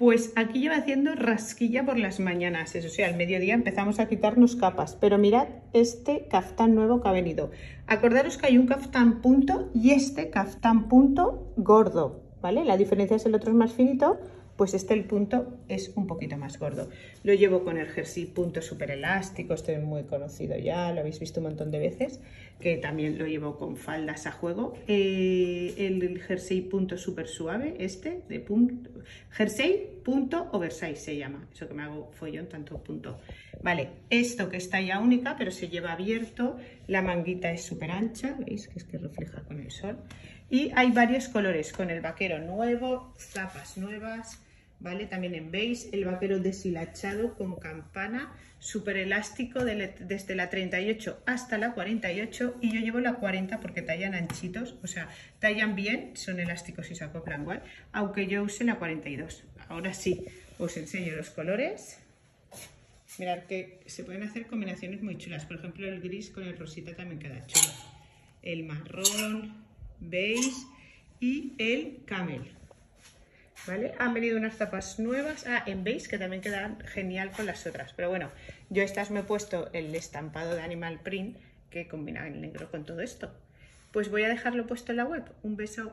Pues aquí lleva haciendo rasquilla por las mañanas, eso sí, al mediodía empezamos a quitarnos capas, pero mirad este caftán nuevo que ha venido. Acordaros que hay un caftán punto y este caftán punto gordo, ¿vale? La diferencia es el otro es más finito, pues este el punto es un poquito más gordo. Lo llevo con el jersey punto súper elástico, este es muy conocido ya, lo habéis visto un montón de veces, que también lo llevo con faldas a juego. Eh, el jersey punto súper suave, este, de punto, jersey punto oversize se llama, eso que me hago follón tanto punto. Vale, esto que está ya única, pero se lleva abierto, la manguita es súper ancha, veis que es que refleja con el sol. Y hay varios colores, con el vaquero nuevo, zapas nuevas, ¿vale? También en beige, el vaquero deshilachado con campana, súper elástico desde la 38 hasta la 48 y yo llevo la 40 porque tallan anchitos, o sea, tallan bien, son elásticos y se acoplan igual, aunque yo use la 42. Ahora sí, os enseño los colores. Mirad que se pueden hacer combinaciones muy chulas, por ejemplo el gris con el rosita también queda chulo. El marrón, beige y el camel. ¿vale? Han venido unas tapas nuevas, ah, en beige, que también quedan genial con las otras. Pero bueno, yo estas me he puesto el estampado de Animal Print, que combina el negro con todo esto. Pues voy a dejarlo puesto en la web. Un beso.